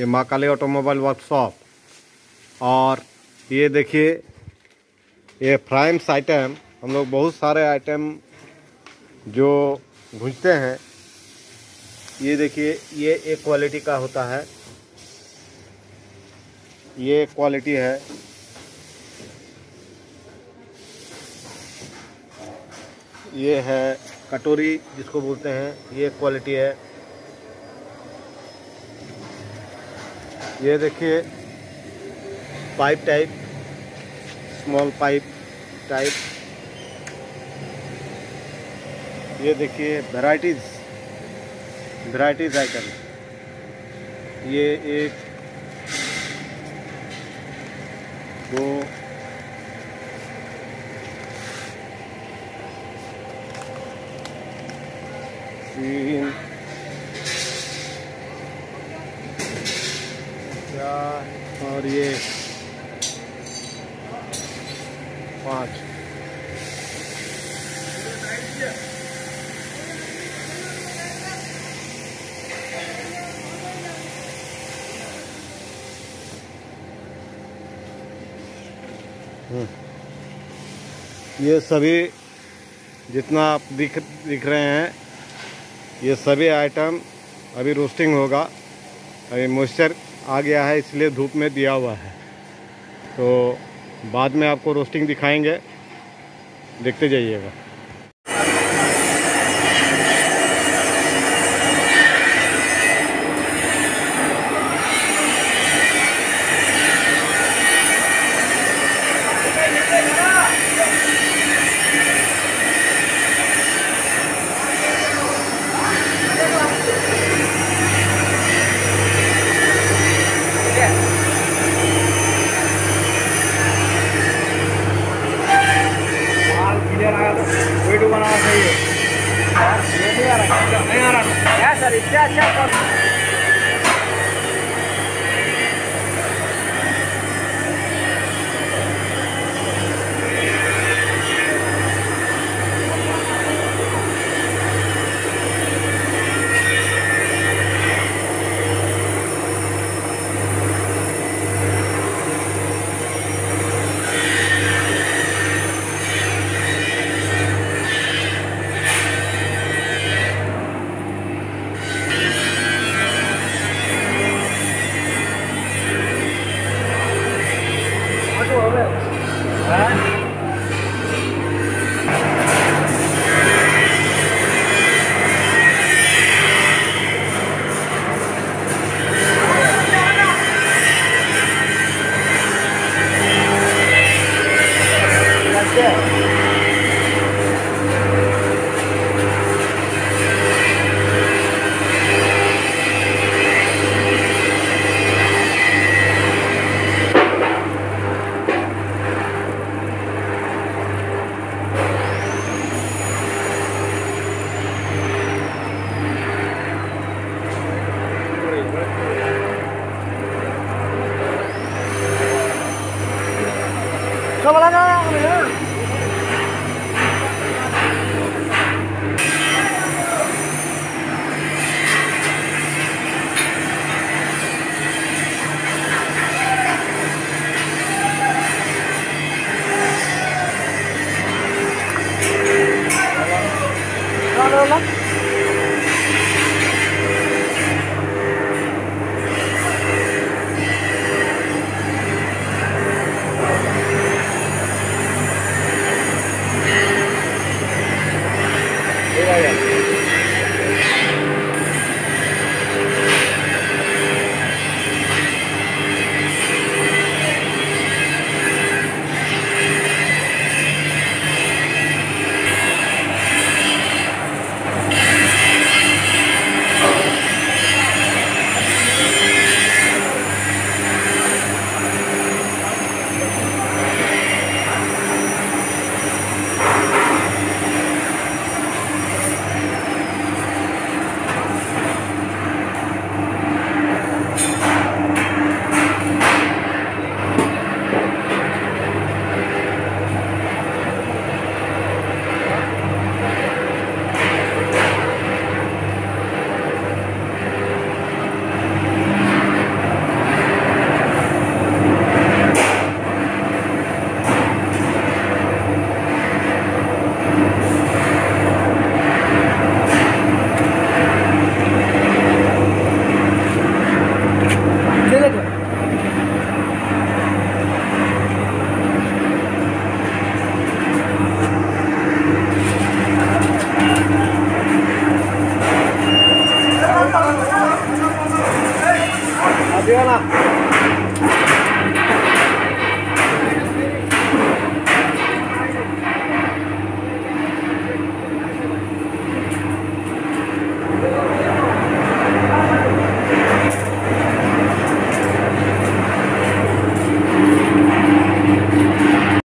ये माँ काली automobile workshop और ये देखिए, ये फ्राइम्स आइटम हम लोग बहुत सारे आइटम जो भूजते हैं, ये देखिए, ये एक क्वालिटी का होता है। ये क्वालिटी है। ये है कटोरी जिसको बोलते हैं, ये क्वालिटी है। ये देखिए pipe type small pipe type ये देखिए वैराइटीज़ वैराइटीज़ आइटम ये एक, दो, तीन और ये पाँच। ये सभी जितना आप दिख दिख रहे हैं, ये सभी आइटम अभी रोस्टिंग होगा। अभी मॉइस्चर आ गया है, इसलिए धूप में दिया हुआ है। तो बाद में आपको रोस्टिंग दिखाएँगे। देखते जाइएगा। रहा क्या Sure. 别了。